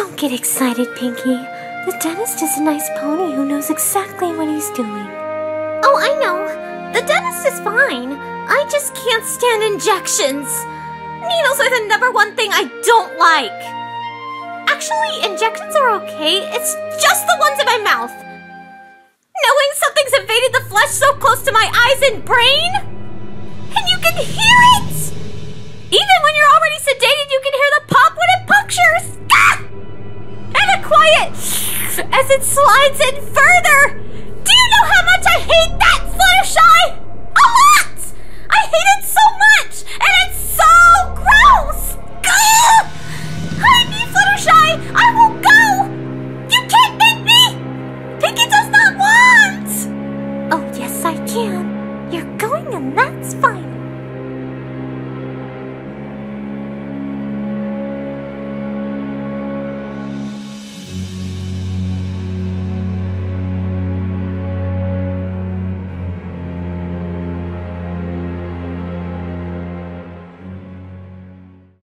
Don't get excited, Pinkie. The dentist is a nice pony who knows exactly what he's doing. Oh, I know. The dentist is fine. I just can't stand injections. Needles are the number one thing I don't like. Actually, injections are okay. It's just the ones in my mouth. Knowing something's invaded the flesh so close to my eyes and brain? And you can hear it! as it slides in further. Do you know how much I hate that, Fluttershy? A lot! I hate it so much, and it's so gross! Gah! Hide me, Fluttershy! I won't go! You can't make me! Pinkie does not want! Oh, yes, I can. You're going, and that's fine.